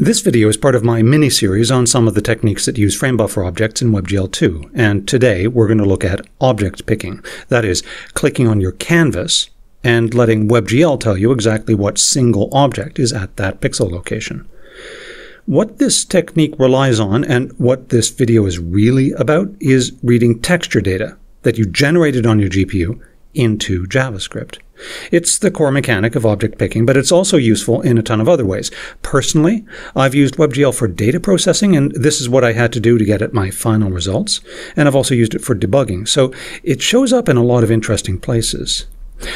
This video is part of my mini-series on some of the techniques that use frame buffer objects in WebGL2, and today we're going to look at object picking. That is, clicking on your canvas and letting WebGL tell you exactly what single object is at that pixel location. What this technique relies on, and what this video is really about, is reading texture data that you generated on your GPU into JavaScript. It's the core mechanic of object picking, but it's also useful in a ton of other ways. Personally, I've used WebGL for data processing, and this is what I had to do to get at my final results. And I've also used it for debugging, so it shows up in a lot of interesting places.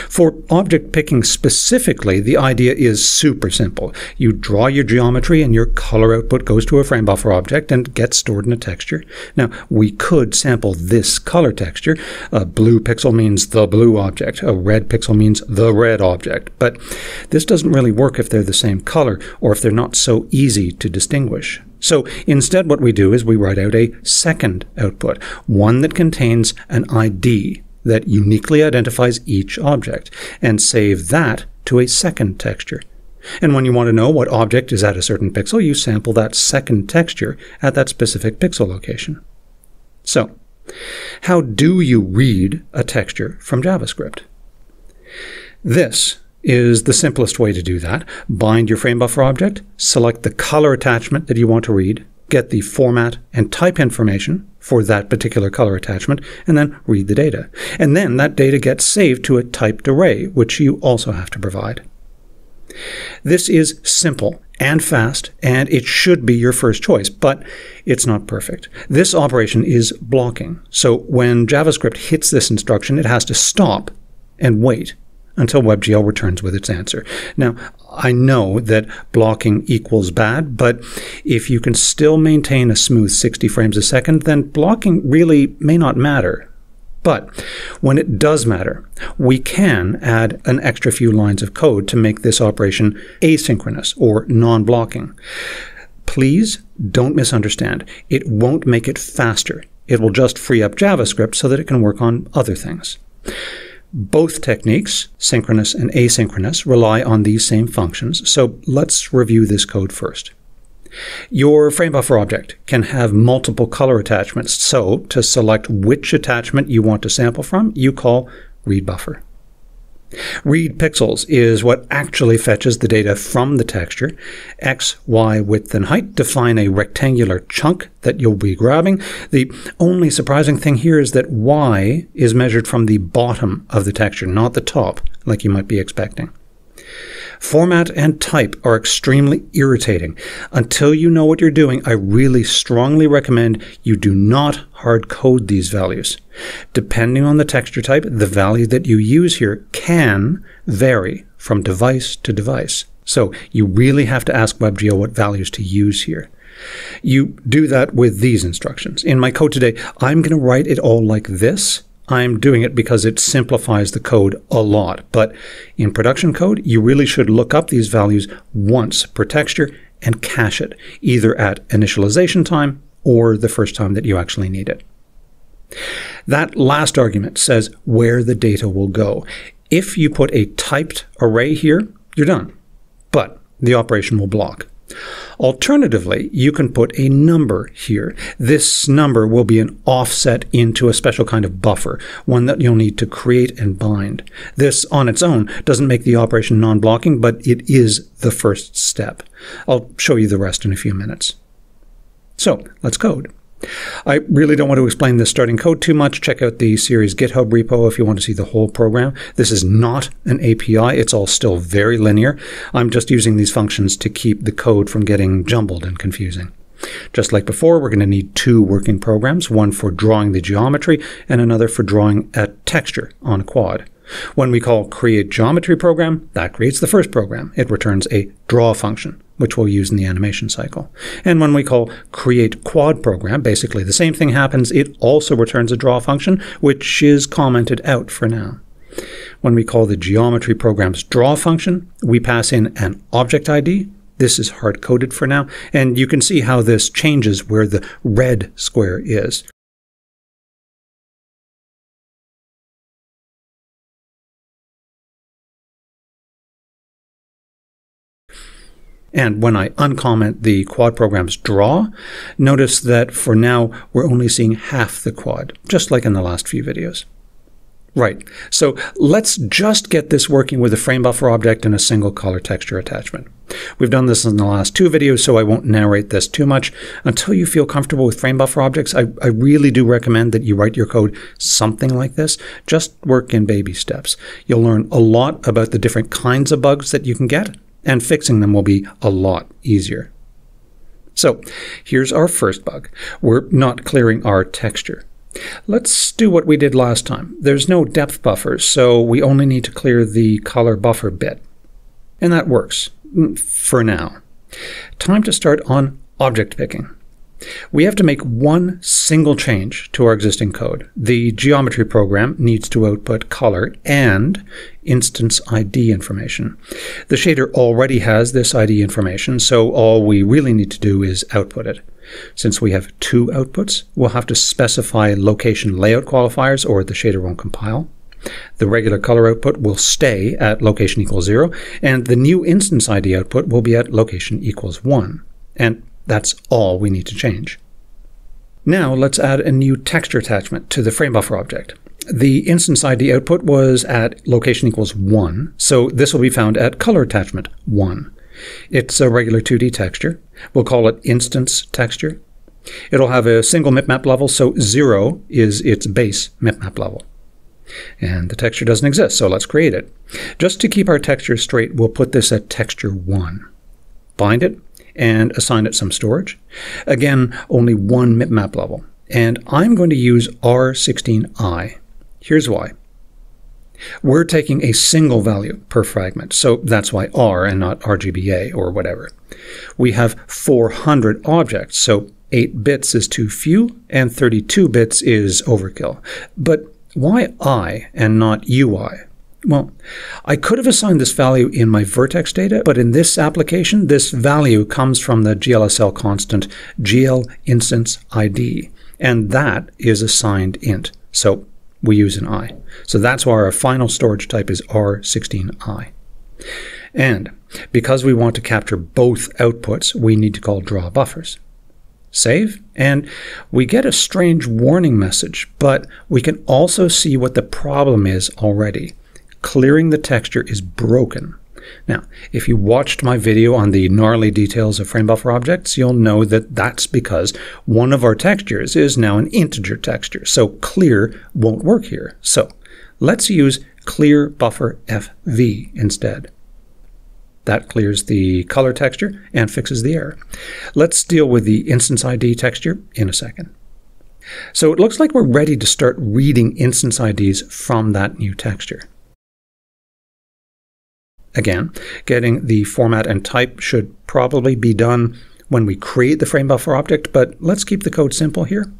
For object picking specifically, the idea is super simple. You draw your geometry and your color output goes to a frame buffer object and gets stored in a texture. Now, we could sample this color texture. A blue pixel means the blue object. A red pixel means the red object. But this doesn't really work if they're the same color or if they're not so easy to distinguish. So instead, what we do is we write out a second output, one that contains an ID that uniquely identifies each object and save that to a second texture. And when you want to know what object is at a certain pixel, you sample that second texture at that specific pixel location. So, how do you read a texture from JavaScript? This is the simplest way to do that. Bind your frame buffer object, select the color attachment that you want to read, get the format and type information for that particular color attachment, and then read the data. And then that data gets saved to a typed array, which you also have to provide. This is simple and fast, and it should be your first choice, but it's not perfect. This operation is blocking. So when JavaScript hits this instruction, it has to stop and wait until WebGL returns with its answer. Now, I know that blocking equals bad, but if you can still maintain a smooth 60 frames a second, then blocking really may not matter. But when it does matter, we can add an extra few lines of code to make this operation asynchronous or non blocking. Please don't misunderstand. It won't make it faster. It will just free up JavaScript so that it can work on other things. Both techniques, synchronous and asynchronous, rely on these same functions, so let's review this code first. Your frame buffer object can have multiple color attachments, so to select which attachment you want to sample from, you call read buffer. Read pixels is what actually fetches the data from the texture. X, Y, width, and height define a rectangular chunk that you'll be grabbing. The only surprising thing here is that Y is measured from the bottom of the texture, not the top, like you might be expecting. Format and type are extremely irritating. Until you know what you're doing, I really strongly recommend you do not hard code these values. Depending on the texture type, the value that you use here can vary from device to device. So you really have to ask WebGL what values to use here. You do that with these instructions. In my code today, I'm going to write it all like this I'm doing it because it simplifies the code a lot. But in production code, you really should look up these values once per texture and cache it, either at initialization time or the first time that you actually need it. That last argument says where the data will go. If you put a typed array here, you're done. But the operation will block. Alternatively, you can put a number here. This number will be an offset into a special kind of buffer, one that you'll need to create and bind. This on its own doesn't make the operation non-blocking, but it is the first step. I'll show you the rest in a few minutes. So let's code. I really don't want to explain the starting code too much. Check out the series GitHub repo if you want to see the whole program. This is not an API. It's all still very linear. I'm just using these functions to keep the code from getting jumbled and confusing. Just like before, we're going to need two working programs, one for drawing the geometry and another for drawing a texture on a quad. When we call create geometry program, that creates the first program. It returns a draw function which we'll use in the animation cycle. And when we call create quad program, basically the same thing happens. It also returns a draw function, which is commented out for now. When we call the geometry program's draw function, we pass in an object ID. This is hard coded for now, and you can see how this changes where the red square is. And when I uncomment the quad program's draw, notice that for now we're only seeing half the quad, just like in the last few videos. Right, so let's just get this working with a frame buffer object and a single color texture attachment. We've done this in the last two videos, so I won't narrate this too much. Until you feel comfortable with frame buffer objects, I, I really do recommend that you write your code something like this. Just work in baby steps. You'll learn a lot about the different kinds of bugs that you can get, and fixing them will be a lot easier. So here's our first bug. We're not clearing our texture. Let's do what we did last time. There's no depth buffer, so we only need to clear the color buffer bit. And that works, mm, for now. Time to start on object picking. We have to make one single change to our existing code. The geometry program needs to output color and instance ID information. The shader already has this ID information, so all we really need to do is output it. Since we have two outputs, we'll have to specify location layout qualifiers or the shader won't compile. The regular color output will stay at location equals 0, and the new instance ID output will be at location equals 1. And that's all we need to change. Now let's add a new texture attachment to the frame buffer object. The instance ID output was at location equals 1, so this will be found at color attachment 1. It's a regular 2D texture. We'll call it instance texture. It'll have a single mipmap level, so 0 is its base mipmap level. And the texture doesn't exist, so let's create it. Just to keep our texture straight, we'll put this at texture 1. Bind it and assign it some storage. Again, only one mipmap level. And I'm going to use R16i. Here's why. We're taking a single value per fragment, so that's why R and not RGBA or whatever. We have 400 objects, so 8 bits is too few and 32 bits is overkill. But why I and not UI? Well, I could have assigned this value in my vertex data, but in this application, this value comes from the GLSL constant GL instance ID, and that is assigned int. So we use an i. So that's why our final storage type is R16i. And because we want to capture both outputs, we need to call draw buffers. Save, and we get a strange warning message, but we can also see what the problem is already. Clearing the texture is broken. Now, if you watched my video on the gnarly details of frame buffer objects, you'll know that that's because one of our textures is now an integer texture, so clear won't work here. So let's use clear buffer FV instead. That clears the color texture and fixes the error. Let's deal with the instance ID texture in a second. So it looks like we're ready to start reading instance IDs from that new texture. Again, getting the format and type should probably be done when we create the frame buffer object, but let's keep the code simple here.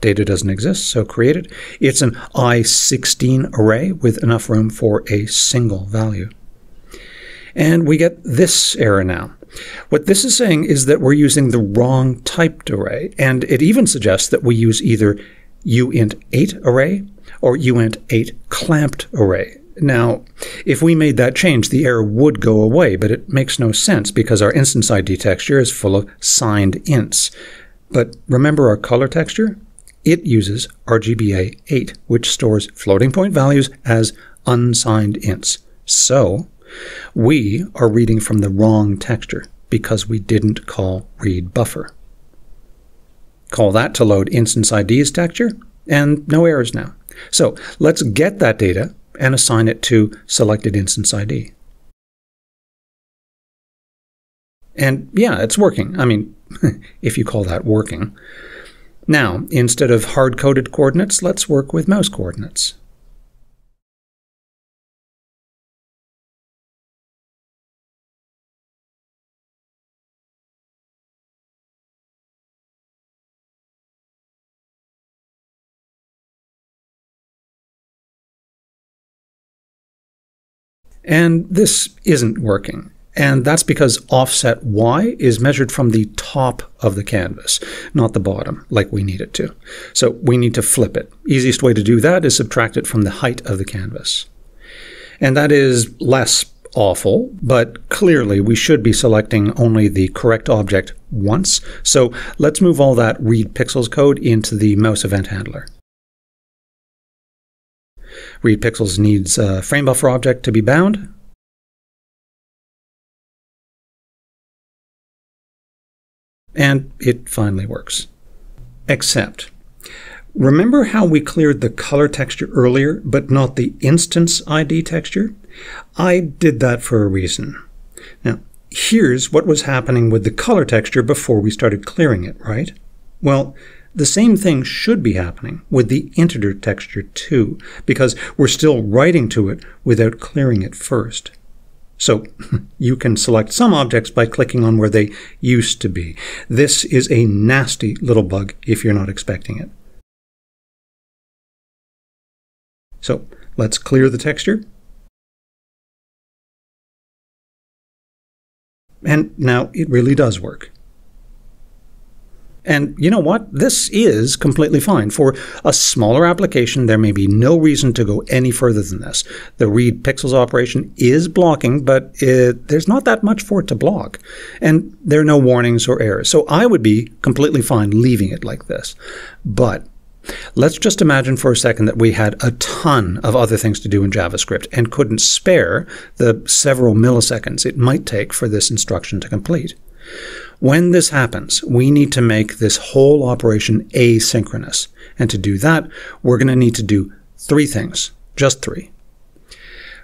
Data doesn't exist, so create it. It's an I16 array with enough room for a single value. And we get this error now. What this is saying is that we're using the wrong typed array, and it even suggests that we use either uint8 array or uint8 clamped array. Now, if we made that change, the error would go away, but it makes no sense because our instance ID texture is full of signed ints. But remember our color texture? It uses RGBA 8, which stores floating point values as unsigned ints. So, we are reading from the wrong texture because we didn't call read buffer. Call that to load instance ID's texture, and no errors now. So let's get that data and assign it to selected instance ID. And yeah, it's working. I mean, if you call that working. Now, instead of hard-coded coordinates, let's work with mouse coordinates. And this isn't working. And that's because offset Y is measured from the top of the canvas, not the bottom, like we need it to. So we need to flip it. Easiest way to do that is subtract it from the height of the canvas. And that is less awful, but clearly we should be selecting only the correct object once. So let's move all that read pixels code into the mouse event handler. Read pixels needs a frame buffer object to be bound. And it finally works. Except Remember how we cleared the color texture earlier, but not the instance ID texture? I did that for a reason. Now, here's what was happening with the color texture before we started clearing it, right? Well, the same thing should be happening with the integer texture too, because we're still writing to it without clearing it first. So you can select some objects by clicking on where they used to be. This is a nasty little bug if you're not expecting it. So let's clear the texture. And now it really does work. And you know what? This is completely fine. For a smaller application, there may be no reason to go any further than this. The read pixels operation is blocking, but it, there's not that much for it to block. And there are no warnings or errors. So I would be completely fine leaving it like this. But Let's just imagine for a second that we had a ton of other things to do in JavaScript and couldn't spare the several milliseconds it might take for this instruction to complete. When this happens, we need to make this whole operation asynchronous. And to do that, we're going to need to do three things, just three.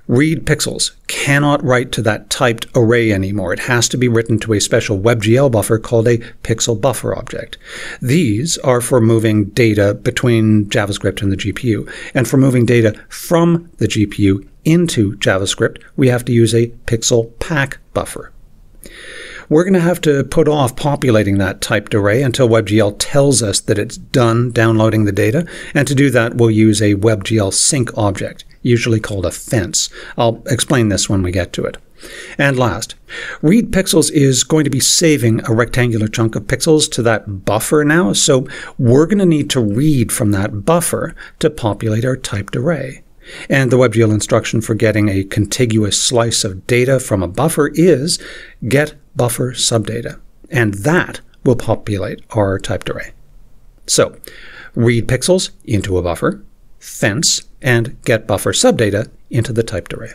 Read pixels cannot write to that typed array anymore. It has to be written to a special WebGL buffer called a pixel buffer object. These are for moving data between JavaScript and the GPU. And for moving data from the GPU into JavaScript, we have to use a pixel pack buffer. We're going to have to put off populating that typed array until WebGL tells us that it's done downloading the data. And to do that, we'll use a WebGL sync object, usually called a fence. I'll explain this when we get to it. And last, read pixels is going to be saving a rectangular chunk of pixels to that buffer now, so we're going to need to read from that buffer to populate our typed array. And the WebGL instruction for getting a contiguous slice of data from a buffer is get buffer subdata. And that will populate our typed array. So read pixels into a buffer, fence, and get buffer subdata into the typed array.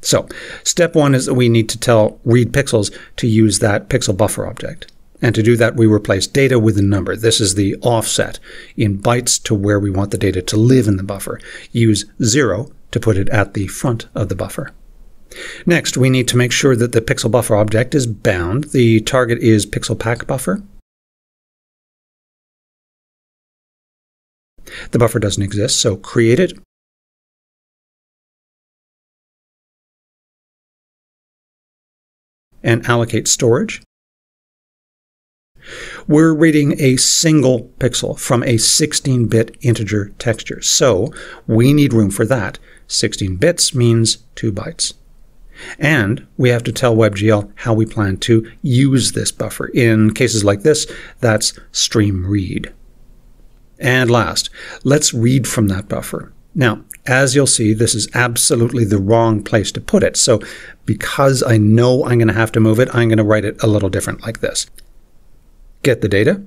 So step one is that we need to tell read pixels to use that pixel buffer object. And to do that, we replace data with a number. This is the offset in bytes to where we want the data to live in the buffer. Use zero to put it at the front of the buffer. Next, we need to make sure that the pixel buffer object is bound. The target is pixel pack buffer. The buffer doesn't exist, so create it. And allocate storage. We're reading a single pixel from a 16 bit integer texture, so we need room for that. 16 bits means 2 bytes. And we have to tell WebGL how we plan to use this buffer. In cases like this, that's stream read. And last, let's read from that buffer. Now, as you'll see, this is absolutely the wrong place to put it. So because I know I'm going to have to move it, I'm going to write it a little different like this get the data.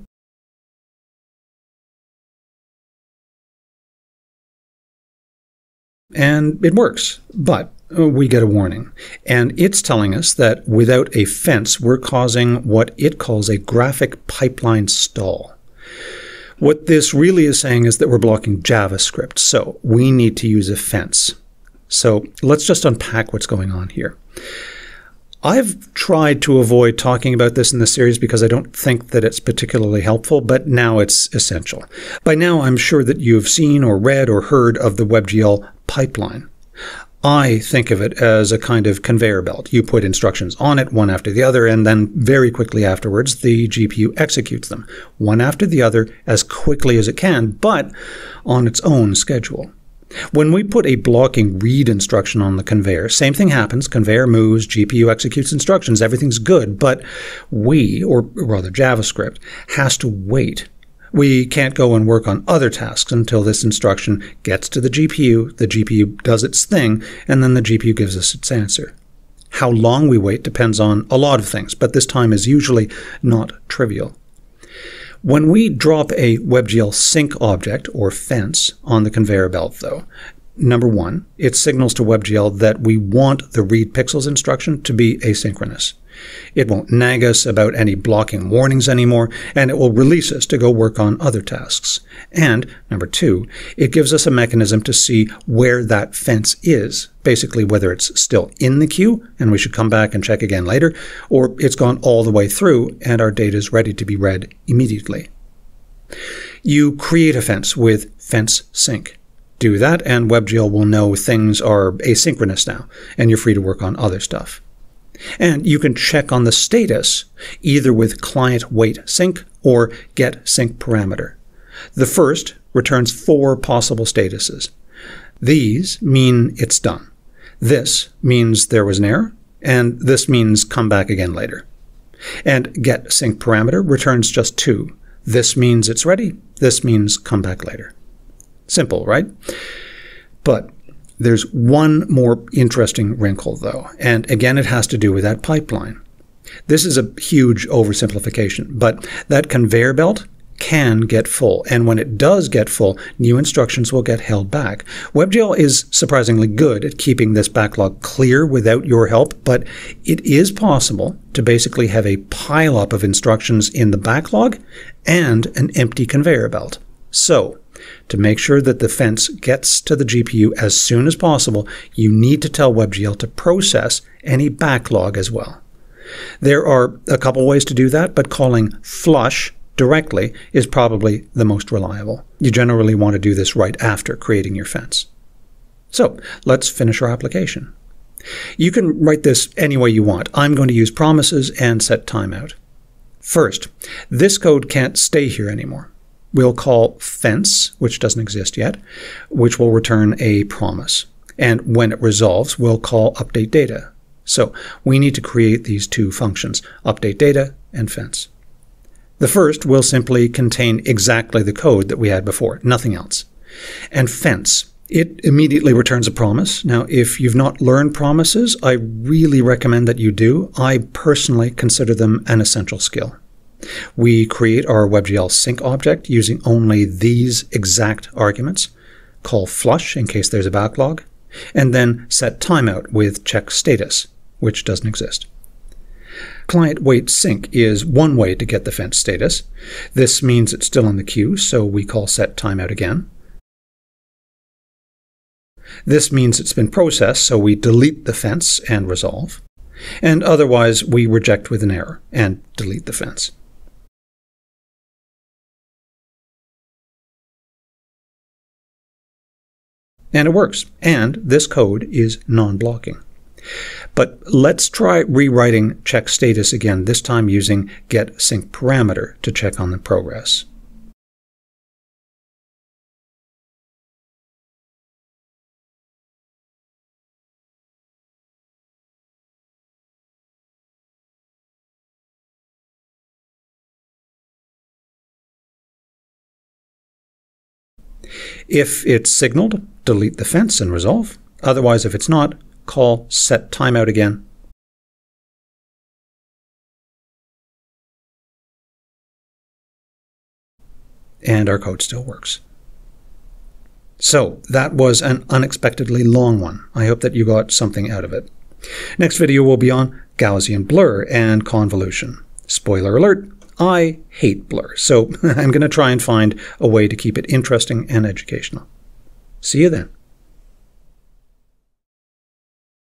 And it works, but we get a warning. And it's telling us that without a fence, we're causing what it calls a graphic pipeline stall. What this really is saying is that we're blocking JavaScript, so we need to use a fence. So let's just unpack what's going on here. I've tried to avoid talking about this in the series because I don't think that it's particularly helpful, but now it's essential. By now, I'm sure that you've seen or read or heard of the WebGL pipeline. I think of it as a kind of conveyor belt. You put instructions on it, one after the other, and then very quickly afterwards, the GPU executes them, one after the other, as quickly as it can, but on its own schedule. When we put a blocking read instruction on the conveyor, same thing happens. Conveyor moves, GPU executes instructions, everything's good, but we, or rather JavaScript, has to wait We can't go and work on other tasks until this instruction gets to the GPU, the GPU does its thing, and then the GPU gives us its answer. How long we wait depends on a lot of things, but this time is usually not trivial. When we drop a WebGL sync object, or fence, on the conveyor belt, though, number one, it signals to WebGL that we want the read pixels instruction to be asynchronous. It won't nag us about any blocking warnings anymore, and it will release us to go work on other tasks. And, number two, it gives us a mechanism to see where that fence is, basically whether it's still in the queue, and we should come back and check again later, or it's gone all the way through and our data is ready to be read immediately. You create a fence with fence sync. Do that, and WebGL will know things are asynchronous now, and you're free to work on other stuff. And you can check on the status either with client wait sync or get sync parameter. The first returns four possible statuses. These mean it's done. This means there was an error, and this means come back again later. And get sync parameter returns just two. This means it's ready, this means come back later. Simple, right? But there's one more interesting wrinkle, though, and again, it has to do with that pipeline. This is a huge oversimplification, but that conveyor belt can get full, and when it does get full, new instructions will get held back. WebGL is surprisingly good at keeping this backlog clear without your help, but it is possible to basically have a pileup of instructions in the backlog and an empty conveyor belt. So, to make sure that the fence gets to the GPU as soon as possible, you need to tell WebGL to process any backlog as well. There are a couple ways to do that, but calling flush directly is probably the most reliable. You generally want to do this right after creating your fence. So let's finish our application. You can write this any way you want. I'm going to use promises and set timeout. First, this code can't stay here anymore we'll call fence, which doesn't exist yet, which will return a promise. And when it resolves, we'll call update data. So we need to create these two functions, update data and fence. The first will simply contain exactly the code that we had before, nothing else. And fence, it immediately returns a promise. Now, if you've not learned promises, I really recommend that you do. I personally consider them an essential skill. We create our WebGL sync object using only these exact arguments, call flush in case there's a backlog, and then set timeout with check status, which doesn't exist. Client wait sync is one way to get the fence status. This means it's still in the queue, so we call set timeout again. This means it's been processed, so we delete the fence and resolve. And otherwise, we reject with an error and delete the fence. And it works. And this code is non-blocking. But let's try rewriting check status again, this time using get sync parameter to check on the progress. If it's signaled, delete the fence and resolve. Otherwise, if it's not, call set timeout again. And our code still works. So that was an unexpectedly long one. I hope that you got something out of it. Next video will be on Gaussian blur and convolution. Spoiler alert, I hate blur, so I'm going to try and find a way to keep it interesting and educational. See you then.